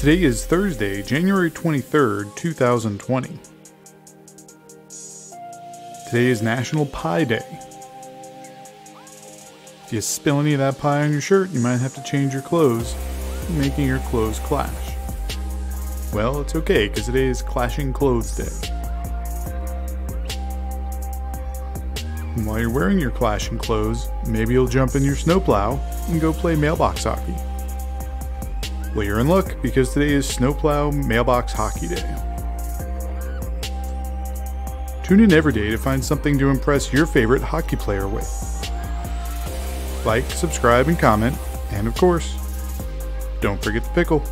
Today is Thursday, January 23rd, 2020. Today is National Pie Day. If you spill any of that pie on your shirt, you might have to change your clothes, making your clothes clash. Well, it's okay, because today is Clashing Clothes Day. And while you're wearing your clashing clothes, maybe you'll jump in your snowplow and go play mailbox hockey. Well, you're in luck because today is Snowplow Mailbox Hockey Day. Tune in every day to find something to impress your favorite hockey player with. Like, subscribe, and comment, and of course, don't forget the pickle.